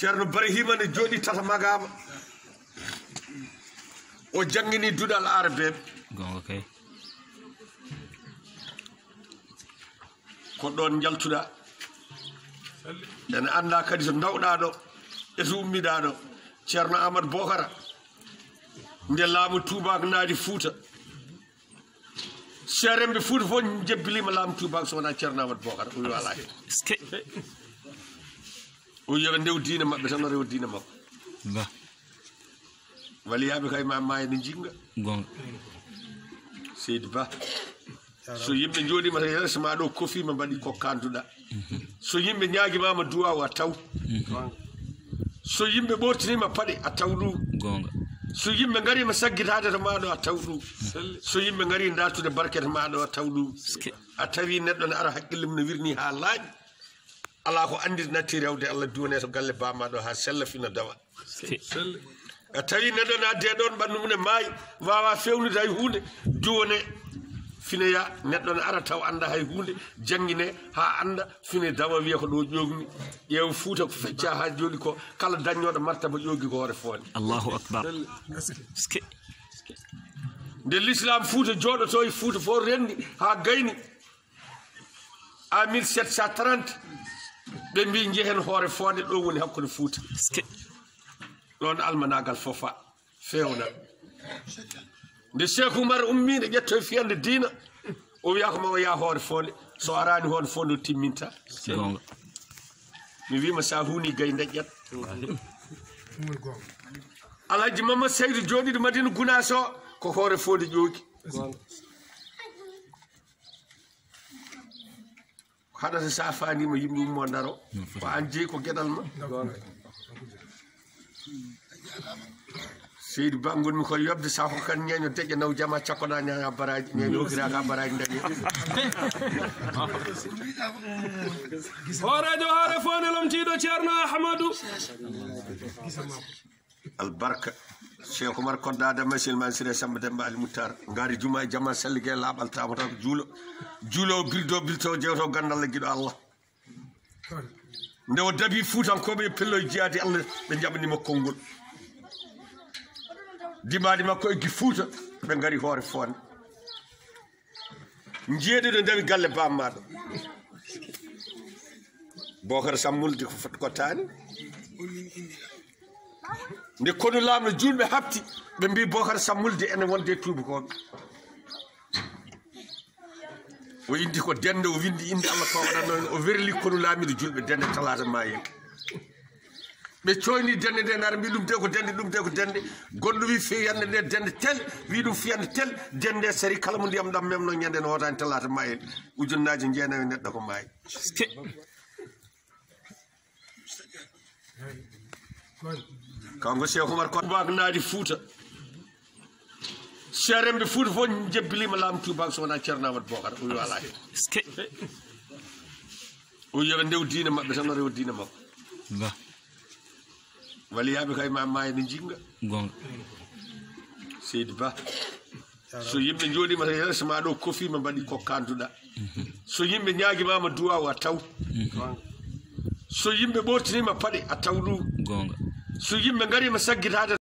ceerno barahima ne jooɗi tata magama o jangini duɗal arabeɓe gonga kay ko ɗon jaltuɗa ene anda kadi so dawɗa ɗo e to ummiɗa ɗo ceerno amadou bocara nde laamu tubak naadi fouta seeremɓe fouta fof jebbilima laamu tubak so wona ceerno amadou bocara o wi ala o wiyoɓe ndew diine mabɓe tan o rewa diine makko ba waliyaɓe kay ma maayi ne jinga gonga seydi ba so yimɓe jooɗima yeeso ma ɗo kofima mbaɗi ko kanduɗa so yimɓe ñaguimama duwaw a taw so yimɓe ɓortinima paɗe a taw ɗum gonga so yimɓe garima saggitade to maɗo a taw ɗum so yimɓe gari dartude barkete maɗo a taw ɗum a tawi neɗɗo ne ara haqqille mum no wirni ha laaƴi ala ko anndi natti rewde allah duwone to galle bamaɗo ha sella fina dawa. A tawi neɗɗo nadde ɗon ɓanndu mum ne maayi wawa fewnude hay hunde duwone fineya neɗɗo ne ara taw anda hay hunde jangguine ha anda fine dawa wiya ko ɗo ƴoogmi ƴeew fuuta ko fecca ha joni ko kala dañoɗo martaba ƴoogi ko hoore foone allahu akbar. Nde l'islam fuuta jooɗoto e fuuta fof rendi ha gayni. A 1730 ɓe mbi jehen hoore fonde ɗo woni hakkude fuuta ɗon almanagal fofa. Fewna nde cheikh oumar ummide ƴetto e fiyande diina o wiya ko ma o yaa hoore fonde so arani hoore fonde o timminta. Mi wima sa huuni gay deƴƴat alhaji mamadou seydou jooɗiɗo madina gunas o ko hoore fonde ƴoogi haɗata sa fanima yimɓe ummo daro ko an jeeyi ko gueɗal ma seydi ba gonmi koye yobde sako kan ñeño deƴƴa naw jama cakkoɗa ñaga baraji ñeño okiraka baraji dañi horejo hoore fone lomtiɗo ceerno ahmadou albarka cheikh oumar koddade masilman siré samba demba ali moutar gaari juma jama salligue laaɓal tawata ko juulo juulo o bildo bilto jewto gandalla guiɗo allah nde dabi fuutankoɓe e pello e jeyade allah ɓe jaɓanima konngol dimadi makko eggi fuuta ɓe gaari hoore fonde jeeɗiɗo ndewi galle bammaɗo bocara sammulde ko foti kottani nde konu laamno julɓe habti ɓe mbi bocar sammulde ene wonde tuubakoɓe o indi ko dende o windi inde allah towaɗatno hen o werli konu laamiɗo julɓe dende talata mayen ɓe coyni dende nde naata mbi ɗum de ko dende ɗum de ko dende. Goɗɗo wi fiyande nde dende tel wi ɗum fiyande tel dende sari kala mo ndiyam ɗam memno ñande ne wotani talata mayen ujunnaji jeenayi neɗɗo ko maayi. Good. Kanko cheikh oumar ko tubak naadi fouta seeremɓe fouta fof jebbilima laamu tubak so wona ceerno amadou bocara o wi ala hen o wiyoɓe ndew diine mabɓe tan o rewa diine makko ba waliyaɓe kay ma maayi ne jinga gonga seydi ba. So yimɓe jooɗima to yeeso ma ɗo kofima mbaɗi ko kanduɗa. So yimɓe ñaguimama duwaw a taw. So yimɓe ɓortinima paɗe a taw ɗum gonga سوجي من غير مسجد هذا